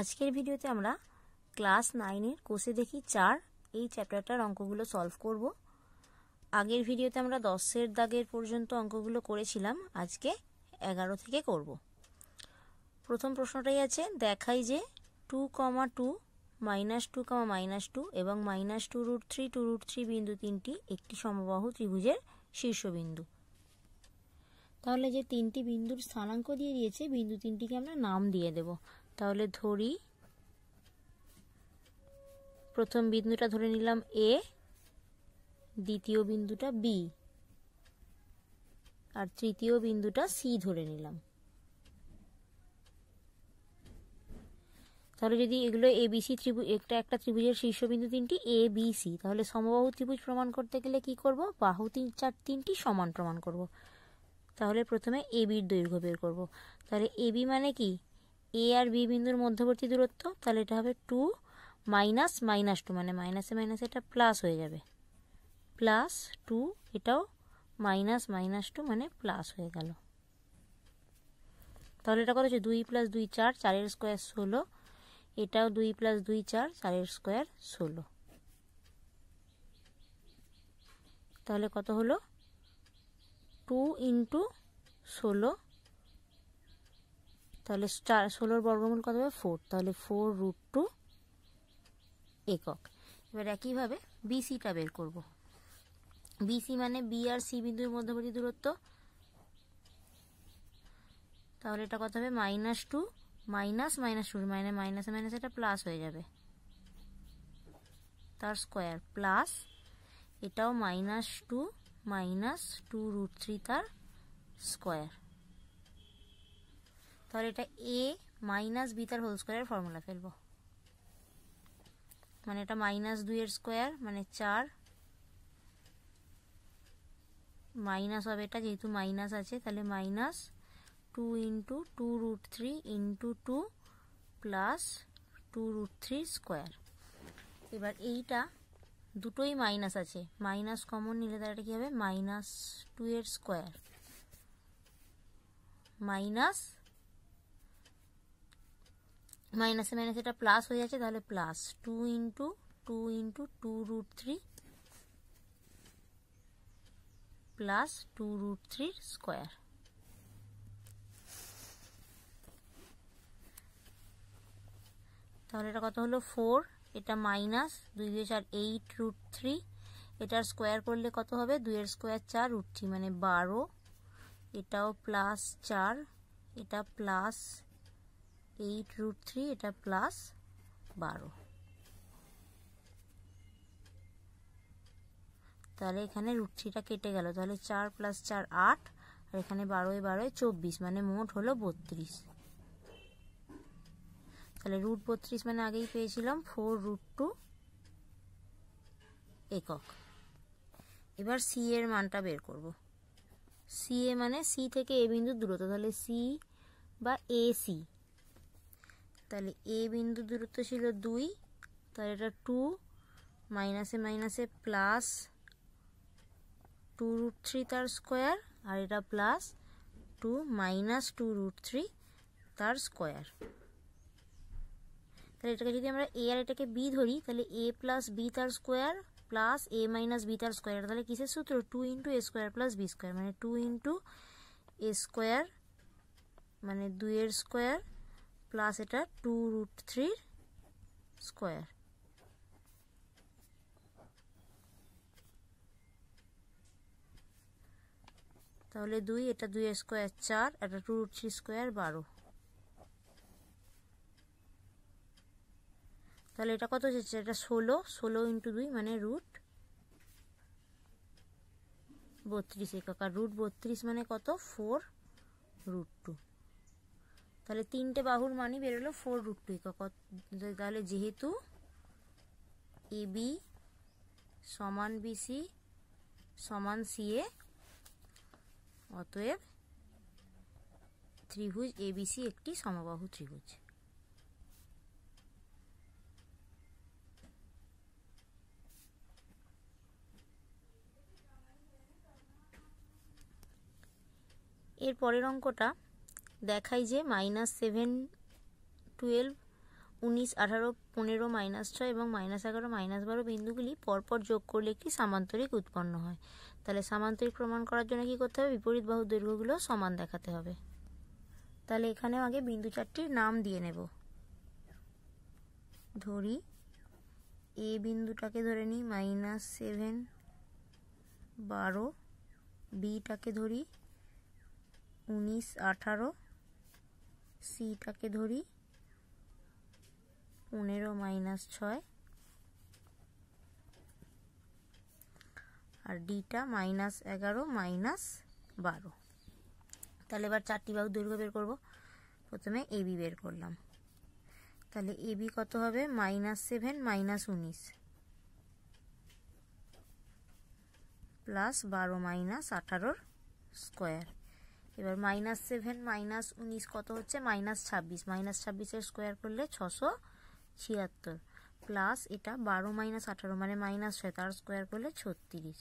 আজকের ভিডিওতে আমরা ক্লাস নাইনের কোষে দেখি চার এই চ্যাপ্টারটার অঙ্কগুলো সলভ করব। আগের ভিডিওতে আমরা দশের দাগের পর্যন্ত অঙ্কগুলো করেছিলাম, আজকে এগারো থেকে করব। প্রথম প্রশ্নটাই আছে, দেখাই যে two comma two minus two comma minus two এবং minus two root three, two root three বিন্দু তিনটি একটি সমবাহু ত্রিভুজের শীর্ষবিন্দু। তাহলে যে তিনটি বিন্দুর স্থানাঙ্ক দিয়ে দিয়েছে, বিন্দু তিনটিকে আমরা নাম দিয়ে দেব। তাহলে ধরি। প্রথম বিন্দুটা ধরে নিলাম এ দ্বিতীয় বিন্দুটা বি আর তৃতীয় বিন্দুটা সি ধরে নিলাম। তাহলে যদি এগুলো এ বি সি ত্রিভুজ একটা একটা ত্রিভুজের শীর্ষবিন্দু তিনটি এ বি সি তাহলে সমবাহু ত্রিভুজ প্রমাণ করতে গেলে কি করব? বাহু তিন, চার তিনটি সমান প্রমাণ করব। তাহলে প্রথমে এবির দৈর্ঘ্য বের করব। তাহলে এবি মানে কি? এ আর বি বিন্দুর মধ্যবর্তী দূরত্ব, তাহলে এটা হবে টু মাইনাস মাইনাস টু মানে মাইনাসে মাইনাসে এটা প্লাস হয়ে যাবে। প্লাস টু এটাও মাইনাস মাইনাস টু মানে প্লাস হয়ে গেল। তাহলে এটা কত হচ্ছে? দুই প্লাস দুই চার, চারের স্কোয়ার ষোলো। এটাও দুই প্লাস দুই চার, চারের স্কোয়ার ষোলো। তাহলে কত হলো? টু ইন্টু ষোলো তাহলে চার ষোলোর বর্গমূল কত হবে? ফোর তাহলে ফোর রুট টু একক। এবার একইভাবে বিসিটা বের করব। বিসি মানে বি আর সি বিন্দুর মধ্যবর্তী দূরত্ব। তাহলে এটা কত হবে? Minus two minus minus two মানে মাইনাসে মাইনাস এটা প্লাস হয়ে যাবে। তার স্কোয়ার প্লাস এটাও minus two minus two root three তার স্কোয়ার তাহলে এটা এ মাইনাস বি তার হোল স্কোয়ারের ফর্মুলা ফেলব। মানে এটা মাইনাস দুইয়ের স্কোয়ার মানে চার। মাইনাস হবে এটা, যেহেতু মাইনাস আছে, তাহলে minus two into two root three into two plus two root three square এবার এইটা দুটোই মাইনাস আছে। মাইনাস কমন নিলে তার এটা কী হবে? মাইনাস টু এর স্কোয়ার মাইনাস মাইনাসে মাইনাস এটা প্লাস হয়ে যাচ্ছে, তাহলে plus two into two into two root three plus two root থ্রির স্কোয়ার তাহলে এটা কত হলো? ফোর এটা মাইনাস দুই দুই চার এইট রুট থ্রি এটার স্কোয়ার করলে কত হবে? দুইয়ের স্কোয়ার চার রুট থ্রি মানে বারো, এটাও প্লাস চার, এটা প্লাস এইট রুট থ্রি, এটা প্লাস বারো। তাহলে এখানে রুট থ্রিটা কেটে গেল। তাহলে চার প্লাস চার আট, আর এখানে বারোয় বারোয় চব্বিশ মানে মোট হলো বত্রিশ। তাহলে রুট বত্রিশ মানে আগেই পেয়েছিলাম, ফোর রুট টু একক। এবার সি এর মানটা বের করব। সি এ মানে সি থেকে এ বিন্দুর দূরত্ব, তাহলে সি বা এ সি তাহলে এ বিন্দু দূরত্ব ছিল দুই, তাহলে এটা টু মাইনাসে মাইনাসে প্লাস টু রুট থ্রি তার স্কোয়ার আর এটা plus two minus two root three তার স্কোয়ার তাহলে এটাকে যদি আমরা এ আর এটাকে বি ধরি, তাহলে এ প্লাস বি তার square plus A minus B তার স্কোয়ার তাহলে কিসের সূত্র? Two into A square plus B square মানে টু ইন্টু এ স্কোয়ার মানে দুইয়ের স্কোয়ার প্লাস এটা টু রুট থ্রির স্কোয়ার তাহলে দুই, এটা দুই স্কোয়ার চার, এটা টু রুট থ্রি স্কোয়ার বারো। তাহলে এটা কত হচ্ছে? এটা ষোলো ষোলো ইন্টু দুই মানে রুট বত্রিশ একক আর রুট বত্রিশ মানে কত? ফোর রুট টু তাহলে তিনটে বাহুর মানই বেরোলো ফোর রুট টু একক। তাহলে যেহেতু এ বি সমান বিসি সমান সিএ অতএব ত্রিভুজ এবিসি একটি সমবাহু ত্রিভুজ। এর পরের অঙ্কটা দেখাই যে মাইনাস সেভেন টুয়েলভ, উনিশ, আঠারো, পনেরো, মাইনাস ছয় এবং মাইনাস এগারো, মাইনাস বারো বিন্দুগুলি পরপর যোগ করলে একটি সামান্তরিক উৎপন্ন হয়। তাহলে সামান্তরিক প্রমাণ করার জন্য কি করতে হবে? বিপরীত বাহু দৈর্ঘ্যগুলো সমান দেখাতে হবে। তাহলে এখানেও আগে বিন্দু চারটির নাম দিয়ে নেব। ধরি, এ বিন্দুটাকে ধরে নিই, মাইনাস সেভেন, বারো, বিটাকে ধরি, উনিশ, আঠারো সিটাকে ধরি, পনেরো মাইনাস ছয়, আর ডিটা মাইনাস এগারো, মাইনাস বারো। তাহলে এবার চারটি বাহু দৈর্ঘ্য বের করব। প্রথমে এবি বের করলাম। তাহলে এবি কত হবে? মাইনাস সেভেন, মাইনাস উনিশ। প্লাস বারো, মাইনাস আঠারোর স্কোয়ার। এবার মাইনাস সেভেন মাইনাস উনিশ কত হচ্ছে? মাইনাস ছাব্বিশ। মাইনাস ছাব্বিশের স্কোয়ার করলে ছশো ছিয়াত্তর। প্লাস এটা বারো মাইনাস আঠারো মানে মাইনাস ছয়, তার স্কোয়ার করলে ছত্রিশ।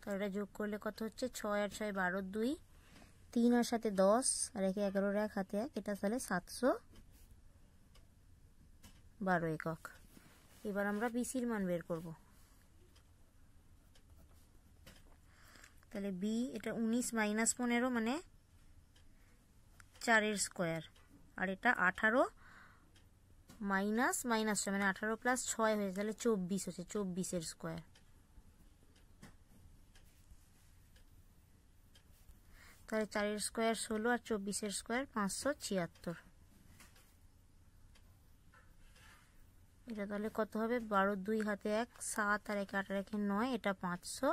তো এটা যোগ করলে কত হচ্ছে? ছয় আর ছয় বারো, দুই। তিন আর সাথে দশ, আর একে এগারোর এক, হাতে এক, এটা তাহলে সাতশো বারো একক। এবার আমরা বিসির মান বের করব। তাহলে বি এটা উনিশ মাইনাস পনেরো মানে চারের স্কোয়ার। আর এটা আঠারো মাইনাস মাইনাস ছয় মানে আঠারো প্লাস ছয় হয়েছে তাহলে চব্বিশ হচ্ছে, চব্বিশের স্কোয়ার। তাহলে চারের স্কোয়ার ষোলো আর চব্বিশের স্কোয়ার পাঁচশো ছিয়াত্তর। এটা তাহলে কত হবে? বারো দুই হাতে এক, সাত আর এক আট আর একে নয়, এটা পাঁচশো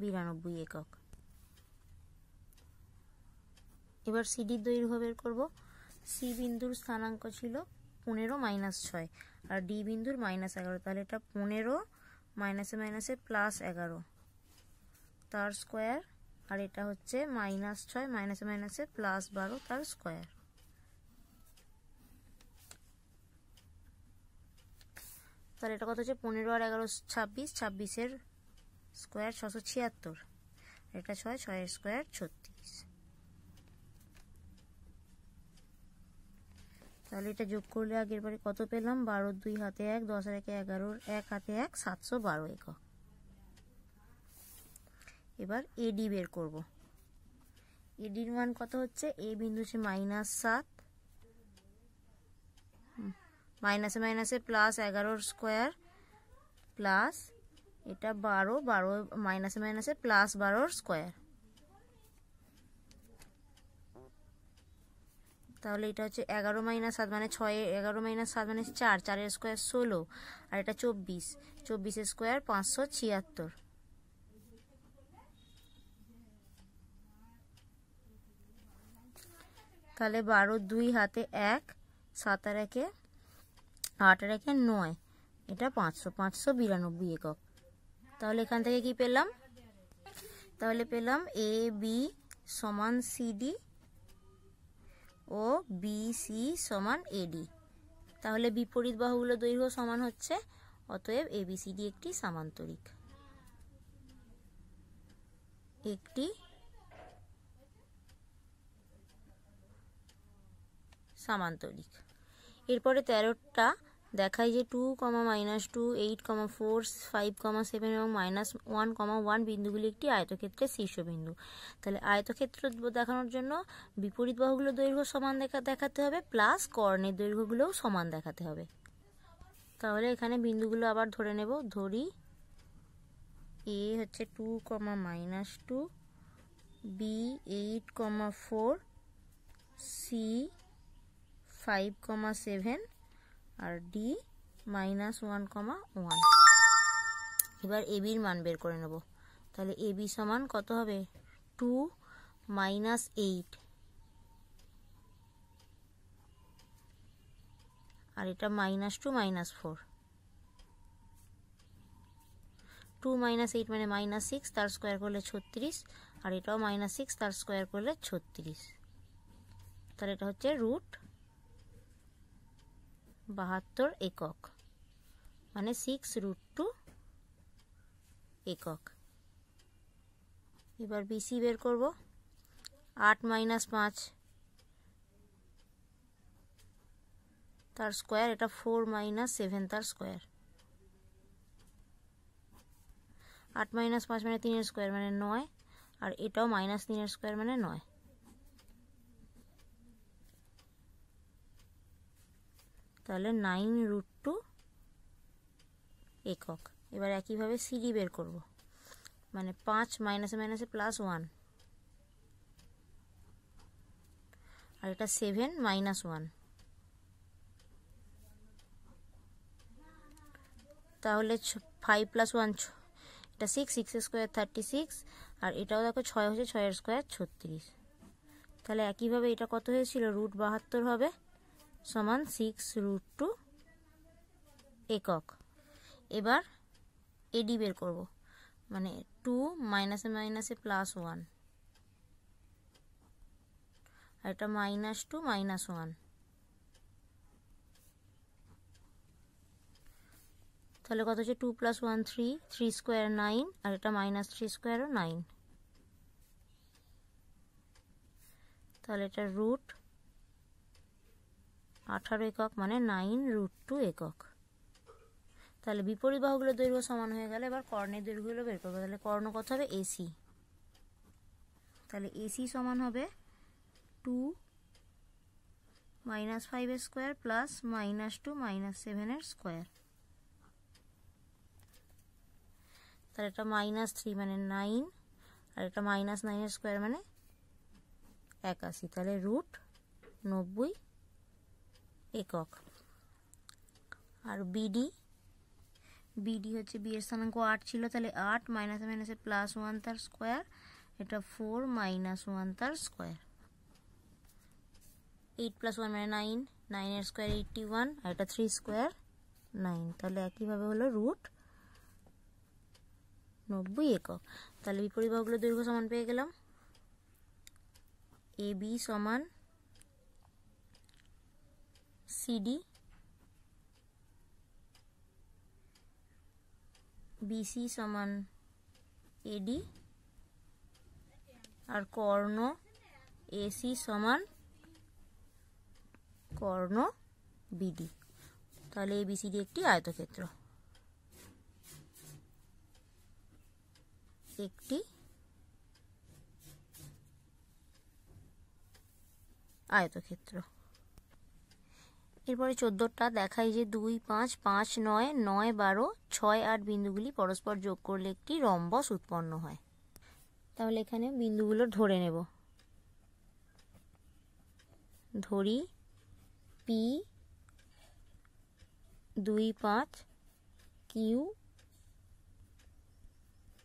বিরানব্বই একক। এবার সিডির দৈর্ঘ্য বের করব। সি বিন্দুর স্থানাঙ্ক ছিল পনেরো মাইনাস ছয়, আর ডি বিন্দুর মাইনাস এগারো। তাহলে এটা পনেরো মাইনাসে মাইনাসে প্লাস এগারো। তার স্কোয়ার আর এটা হচ্ছে মাইনাস ছয় মাইনাসে মাইনাসে প্লাস বারো, তার স্কোয়ার তাহলে এটা কত হচ্ছে? পনেরো আর এগারো, ছাব্বিশ। ছাব্বিশের স্কোয়ার ছশো ছিয়াত্তর। এটা ছয় ছয়ের স্কোয়ার ছত্রিশ। তাহলে এটা যোগ করলে আগের বারে কত পেলাম? বারো, দুই হাতে এক, দশ আর একে এগারোর এক হাতে এক, সাতশো বারো একক। এবার এডি বের করব। এডির মান কত হচ্ছে? এ বিন্দু হচ্ছে মাইনাস সাত। মাইনাসে মাইনাসে প্লাস এগারোর স্কোয়ার প্লাস এটা বারো বারো মাইনাসে মাইনাসে প্লাস বারোর স্কোয়ার তাহলে এটা হচ্ছে এগারো মাইনাস সাত মানে ছয়, এগারো মাইনাস সাত মানে চার চারের স্কোয়ার ষোলো, আর এটা চব্বিশ চব্বিশের স্কোয়ার পাঁচশো ছিয়াত্তর। তাহলে বারো দুই হাতে এক, সাত আর একে আট আর একে নয়, এটা পাঁচশো পাঁচশো বিরানব্বই একক। তাহলে এখান থেকে কি পেলাম? তাহলে পেলাম এ বি সমান সিডি ও বি সি সমান এডি তাহলে বিপরীত বাহুগুলো দৈর্ঘ্য সমান হচ্ছে, অতএব এ এবিসিডি একটি সামান্তরিক। একটি সামান্তরিক। এরপরে তেরোটা দেখায় যে two comma minus two eight comma four five comma seven এবং মাইনাস ওয়ান কমা ওয়ান বিন্দুগুলি একটি আয়তক্ষেত্রের শীর্ষবিন্দু। তাহলে আয়তক্ষেত্র দেখানোর জন্য বিপরীত বাহুগুলো দৈর্ঘ্য সমান দেখা দেখাতে হবে প্লাস কর্ণের দৈর্ঘ্যগুলোও সমান দেখাতে হবে। তাহলে এখানে বিন্দুগুলো আবার ধরে নেব, ধরি এ হচ্ছে two comma minus two B eight comma four C five comma seven আর D minus one comma one এবার এবির মান বের করে নেব। তাহলে এবি সমান কত হবে? টু মাইনাস এইট আর এটা minus two minus four two minus eight মানে মাইনাস সিক্স তার স্কোয়ার করলে ছত্রিশ। আর এটাও মাইনাস সিক্স তার স্কোয়ার করলে ছত্রিশ। তাহলে এটা হচ্ছে রুট বাহাত্তর একক। মানে সিক্স রুট টু একক। এবার বিসি বের করব। আট মাইনাস পাঁচ। তার স্কোয়ার এটা ফোর মাইনাস সেভেন তার স্কোয়ার আট মাইনাস পাঁচ মানে তিনের স্কোয়ার মানে নয়। আর এটাও মাইনাস তিনের স্কোয়ার মানে নয়। তাহলে নাইন রুট টু একক। এবার একইভাবে সিডি বের করব। মানে পাঁচ মাইনাসে মাইনাসে প্লাস ওয়ান আর এটা সেভেন মাইনাস ওয়ান তাহলে ফাইভ প্লাস ওয়ান এটা six six square thirty six আর এটাও দেখো ছয় হচ্ছে ছয়ের স্কোয়ার ছত্রিশ। তাহলে একইভাবে এটা কত হয়েছিল? রুট বাহাত্তর হবে। সমান সিক্স রুট টু একক। এবার এডি বের করব। মানে টু মাইনাসে মাইনাসে প্লাস ওয়ান আর এটা মাইনাস টু মাইনাস ওয়ান তাহলে কত হচ্ছে? Two plus one three three square nine আর এটা মাইনাস থ্রি স্কোয়ারও নাইন তাহলে এটা রুট আঠারো একক মানে নাইন রুট টু একক। তাহলে বিপরীত বাহুগুলোর দৈর্ঘ্য সমান হয়ে গেলে এবার কর্ণের দৈর্ঘ্যগুলো বের করব। তাহলে কর্ণ কত হবে? এসি তাহলে এসি সমান হবে টু মাইনাস ফাইভের square plus minus two minus সেভেনের স্কোয়ার। তাহলে এটা মাইনাস থ্রি মানে নাইন, আর এটা মাইনাস নাইনের স্কোয়ার মানে একাশি। তাহলে রুট নব্বই একক। আর বিডি? বিডি হচ্ছে বি এর স্থানাঙ্ক আট ছিল, তাহলে আট মাইনাস মাইনাসে প্লাস ওয়ান তার স্কোয়ার এটা ফোর মাইনাস ওয়ান তার স্কোয়ার এইট প্লাস ওয়ান মানে নাইন নাইনের স্কোয়ার এইটটি ওয়ান আর এটা থ্রি স্কোয়ার নাইন তাহলে একইভাবে হলো রুট নব্বই একক। তাহলে বিপরীত বাহুগুলো দৈর্ঘ্য সমান পেয়ে গেলাম। এ বি সমান সিডি বিসি সমান এডি আর কর্ণ এসি সমান কর্ণ বিডি তাহলে এবিসিডি একটি আয়তক্ষেত্র। একটি আয়তক্ষেত্র। এরপরে চোদ্দোটা দেখায় যে দুই, পাঁচ পাঁচ, নয় নয়, বারো, ছয়, আট বিন্দুগুলি পরস্পর যোগ করলে একটি রম্বস উৎপন্ন হয়। তাহলে এখানে বিন্দুগুলো ধরে নেব। ধরি পি দুই, পাঁচ কিউ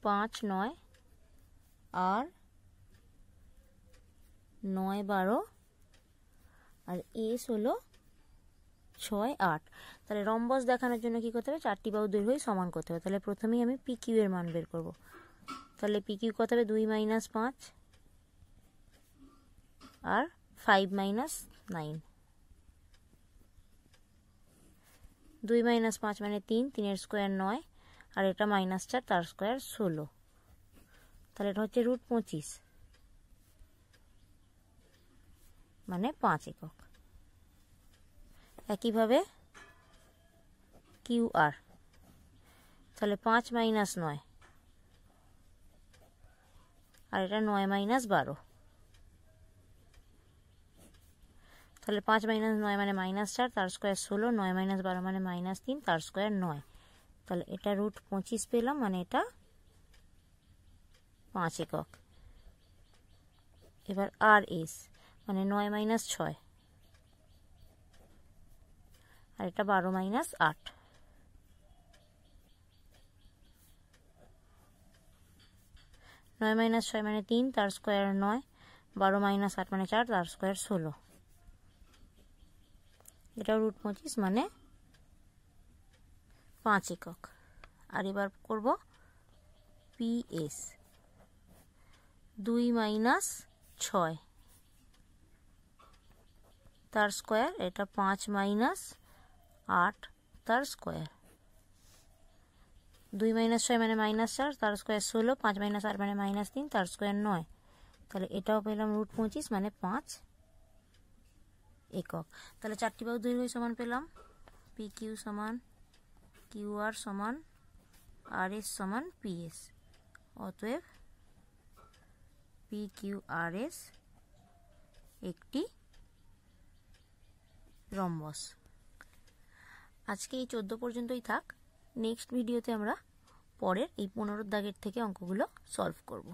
পাঁচ, নয়, আর নয়, বারো, আর এস হলো ছয়, আট। তাহলে রম্বস দেখানোর জন্য কি করতে হবে? চারটি বাহু দৈর্ঘ্যই সমান করতে হবে। তাহলে প্রথমেই আমি পি কিউ এর মান বের করব। তাহলে পি কিউ কত হবে? দুই মাইনাস পাঁচ আর ফাইভ মাইনাস নাইন দুই মাইনাস পাঁচ মানে তিন, তিনের স্কোয়ার নয়। আর এটা মাইনাস চার, তার স্কোয়ার ষোলো। তাহলে এটা হচ্ছে রুট পঁচিশ। মানে পাঁচ একক। একইভাবে কিউ আর। তাহলে পাঁচ মাইনাস নয়। আর এটা নয় মাইনাস বারো। তাহলে পাঁচ মাইনাস নয় মানে মাইনাস চার, তার স্কোয়ার ষোলো। নয় মাইনাস বারো মানে মাইনাস তিন, তার স্কোয়ার নয়। তাহলে এটা রুট পঁচিশ পেলাম মানে এটা পাঁচ একক। এবার আর এস মানে নয় মাইনাস ছয়। আর এটা বারো মাইনাস আট। নয় মাইনাস ছয় মানে তিন, তার স্কোয়ার নয়। বারো মাইনাস আট মানে চার, তার স্কোয়ার ষোলো। এটা রুট পঁচিশ মানে পাঁচ একক। আর এবার করব পিএস দুই মাইনাস ছয়। তার স্কোয়ার, এটা পাঁচ মাইনাস আট তার স্কোয়ার। দুই মাইনাস ছয় মানে মাইনাস চার, তার স্কোয়ার ষোলো, পাঁচ মাইনাস আট মানে মাইনাস তিন, তার স্কোয়ার নয়। তাহলে এটাও পেলাম রুট পঁচিশ মানে পাঁচ একক। তাহলে চারটি বাহু দৈর্ঘ্য সমান পেলাম। পি কিউ সমান কিউ আর সমান আর এস সমান পি এস অতএব পি কিউ আর এস একটি রম্বস। আজকে এই চোদ্দ পর্যন্তই থাক। নেক্সট ভিডিওতে আমরা পরের এই পনেরো দাগের থেকে অঙ্কগুলো সলভ করব।